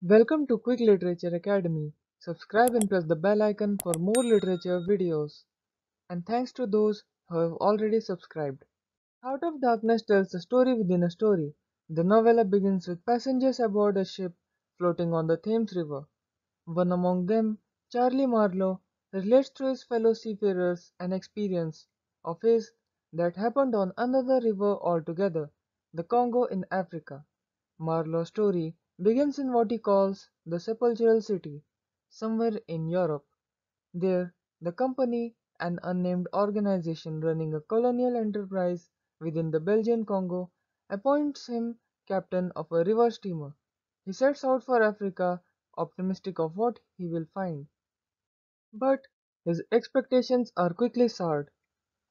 Welcome to Quick Literature Academy. Subscribe and press the bell icon for more literature videos. And thanks to those who have already subscribed. Heart of Darkness tells a story within a story. The novella begins with passengers aboard a ship floating on the Thames River. One among them, Charlie Marlow, relates to his fellow seafarers an experience of his that happened on another river altogether, the Congo in Africa. Marlow's story begins in what he calls the Sepulchral City, somewhere in Europe. There, the company, an unnamed organization running a colonial enterprise within the Belgian Congo, appoints him captain of a river steamer. He sets out for Africa, optimistic of what he will find. But his expectations are quickly soured.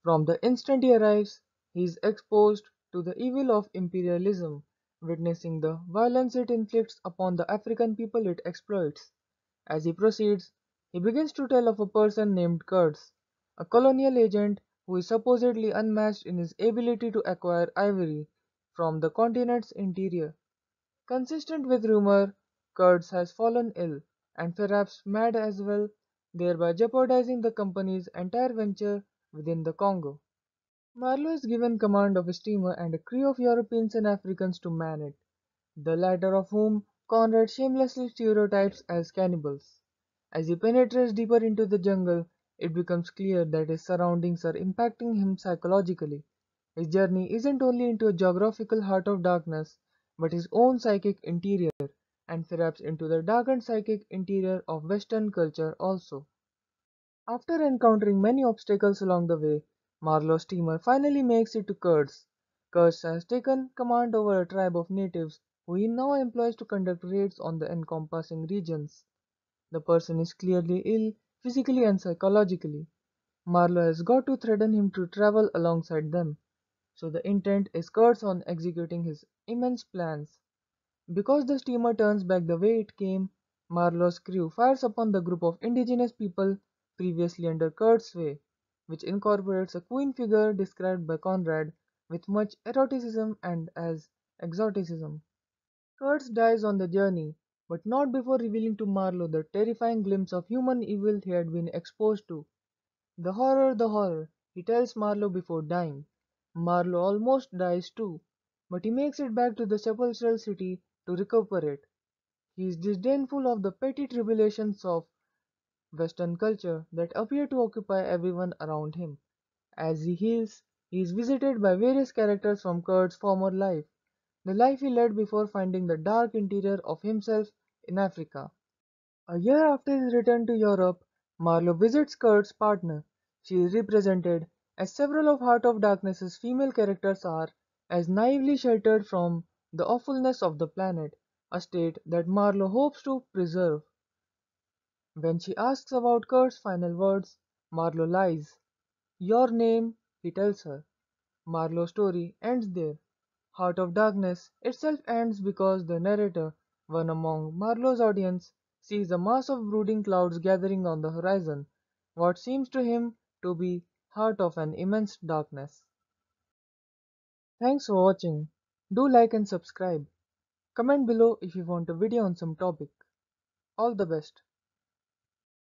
From the instant he arrives, he is exposed to the evil of imperialism, witnessing the violence it inflicts upon the African people it exploits. As he proceeds, he begins to tell of a person named Kurtz, a colonial agent who is supposedly unmatched in his ability to acquire ivory from the continent's interior. Consistent with rumor, Kurtz has fallen ill, and perhaps mad as well, thereby jeopardizing the company's entire venture within the Congo. Marlow is given command of a steamer and a crew of Europeans and Africans to man it, the latter of whom Conrad shamelessly stereotypes as cannibals. As he penetrates deeper into the jungle, it becomes clear that his surroundings are impacting him psychologically. His journey isn't only into a geographical heart of darkness, but his own psychic interior, and perhaps into the darkened psychic interior of Western culture also. After encountering many obstacles along the way, Marlow's steamer finally makes it to Kurtz. Kurtz has taken command over a tribe of natives who he now employs to conduct raids on the encompassing regions. The person is clearly ill, physically and psychologically. Marlow has got to threaten him to travel alongside them, so the intent is Kurtz on executing his immense plans. Because the steamer turns back the way it came, Marlow's crew fires upon the group of indigenous people previously under Kurtz's sway, which incorporates a queen figure described by Conrad with much eroticism and as exoticism. Kurtz dies on the journey, but not before revealing to Marlow the terrifying glimpse of human evil he had been exposed to. The horror, the horror, he tells Marlow before dying. Marlow almost dies too, but he makes it back to the sepulchral city to recuperate. He is disdainful of the petty tribulations of Western culture that appear to occupy everyone around him. As he heals, he is visited by various characters from Kurtz's former life, the life he led before finding the dark interior of himself in Africa. A year after his return to Europe, Marlow visits Kurtz's partner. She is represented, as several of Heart of Darkness's female characters are, as naively sheltered from the awfulness of the planet, a state that Marlow hopes to preserve. When she asks about Kurtz's final words, Marlow lies. Your name, he tells her. Marlow's story ends there. Heart of Darkness itself ends because the narrator, one among Marlow's audience, sees a mass of brooding clouds gathering on the horizon, what seems to him to be heart of an immense darkness. Thanks for watching. Do like and subscribe. Comment below if you want a video on some topic. All the best.